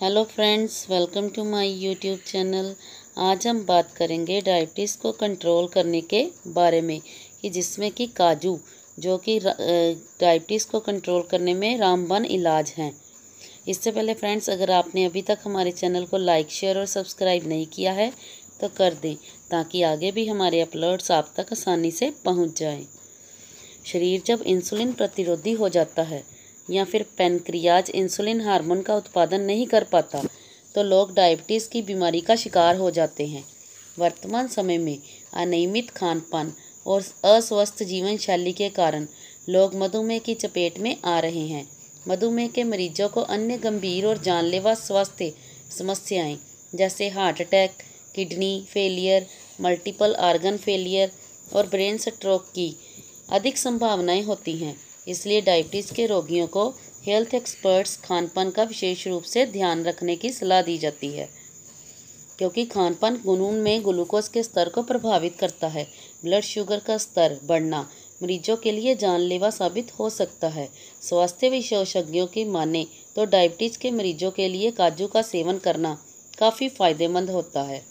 Hello friends welcome to my YouTube channel आज हम बात करेंगे डायबिटीज़ को कंट्रोल करने के बारे में, कि जिसमें कि काजू, जो कि डायबिटीज़ को कंट्रोल करने में रामबन इलाज हैं। इससे पहले फ्रेंड्स अगर आपने अभी तक हमारे चैनल को लाइक शेयर और सब्सक्राइब नहीं किया है तो कर दें, ताकि आगे भी हमारे अपलोड्स आप तक आसानी से पहुँच जाएँ। शरीर जब इंसुलिन प्रतिरोधी हो जाता है या फिर पेनक्रियाज इंसुलिन हार्मोन का उत्पादन नहीं कर पाता तो लोग डायबिटीज़ की बीमारी का शिकार हो जाते हैं। वर्तमान समय में अनियमित खान पान और अस्वस्थ जीवन शैली के कारण लोग मधुमेह की चपेट में आ रहे हैं। मधुमेह के मरीजों को अन्य गंभीर और जानलेवा स्वास्थ्य समस्याएँ, जैसे heart attack, kidney failure, multiple organ failure और ब्रेन स्ट्रोक की अधिक संभावनाएँ होती हैं। इसलिए डायबिटीज़ के रोगियों को हेल्थ एक्सपर्ट्स खान पान का विशेष रूप से ध्यान रखने की सलाह दी जाती है, क्योंकि खान पान गुनून में ग्लूकोज के स्तर को प्रभावित करता है। ब्लड शुगर का स्तर बढ़ना मरीजों के लिए जानलेवा साबित हो सकता है। स्वास्थ्य विशेषज्ञों की माने तो डायबिटीज़ के मरीजों के लिए काजू का सेवन करना काफ़ी फ़ायदेमंद होता है।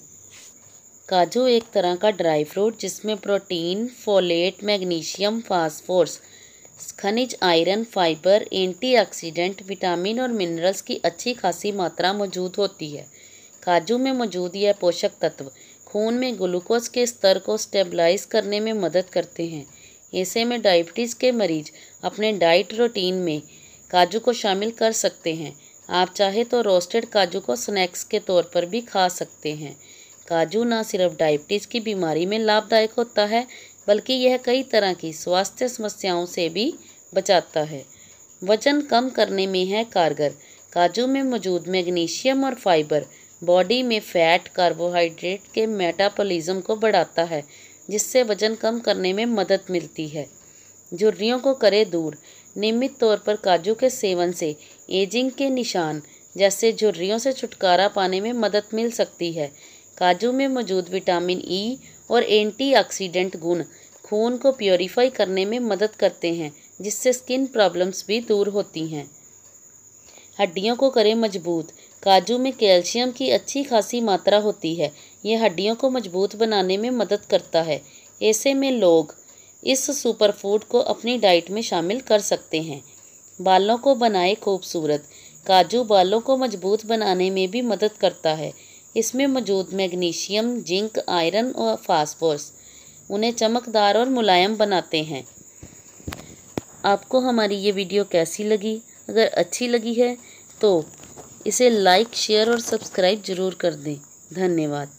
काजू एक तरह का ड्राई फ्रूट जिसमें प्रोटीन फोलेट मैग्नीशियम फास्फोर्स खनिज, आयरन, फाइबर, एंटीऑक्सीडेंट, विटामिन और मिनरल्स की अच्छी खासी मात्रा मौजूद होती है। काजू में मौजूद यह पोषक तत्व खून में ग्लूकोज के स्तर को स्टेबलाइज करने में मदद करते हैं। ऐसे में डायबिटीज़ के मरीज़ अपने डाइट रूटीन में काजू को शामिल कर सकते हैं। आप चाहे तो रोस्टेड काजू को स्नैक्स के तौर पर भी खा सकते हैं। काजू ना सिर्फ़ डायबिटीज़ की बीमारी में लाभदायक होता है बल्कि यह कई तरह की स्वास्थ्य समस्याओं से भी बचाता है। वज़न कम करने में है कारगर। काजू में मौजूद मैग्नीशियम और फाइबर बॉडी में फैट, कार्बोहाइड्रेट के मेटाबॉलिज्म को बढ़ाता है, जिससे वज़न कम करने में मदद मिलती है। झुर्रियों को करे दूर। नियमित तौर पर काजू के सेवन से एजिंग के निशान, जैसे झुर्रियों से छुटकारा पाने में मदद मिल सकती है। काजू में मौजूद विटामिन ई और एंटीऑक्सीडेंट गुण खून को प्योरीफाई करने में मदद करते हैं, जिससे स्किन प्रॉब्लम्स भी दूर होती हैं। हड्डियों को करें मज़बूत। काजू में कैल्शियम की अच्छी खासी मात्रा होती है। यह हड्डियों को मज़बूत बनाने में मदद करता है। ऐसे में लोग इस सुपर फ़ूड को अपनी डाइट में शामिल कर सकते हैं। बालों को बनाए खूबसूरत। काजू बालों को मज़बूत बनाने में भी मदद करता है। इसमें मौजूद मैग्नीशियम, जिंक, आयरन और फास्फोरस उन्हें चमकदार और मुलायम बनाते हैं। आपको हमारी ये वीडियो कैसी लगी? अगर अच्छी लगी है तो इसे लाइक, शेयर और सब्सक्राइब ज़रूर कर दें। धन्यवाद।